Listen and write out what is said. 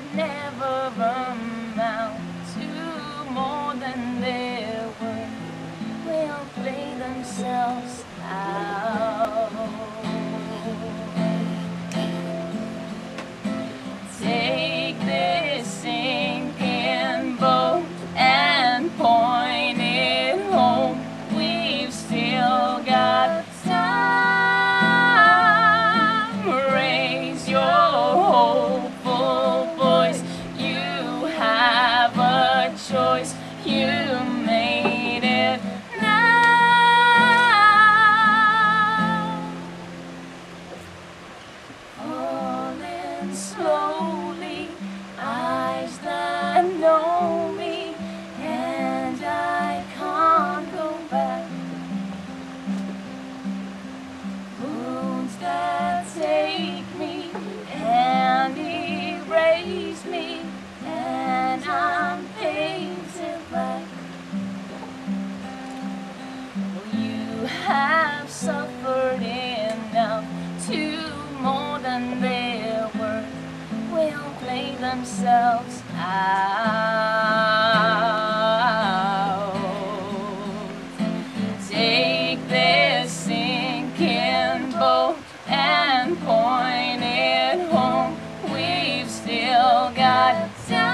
Never run. slowly. play themselves out. Take this sinking boat and point it home. We've still got time.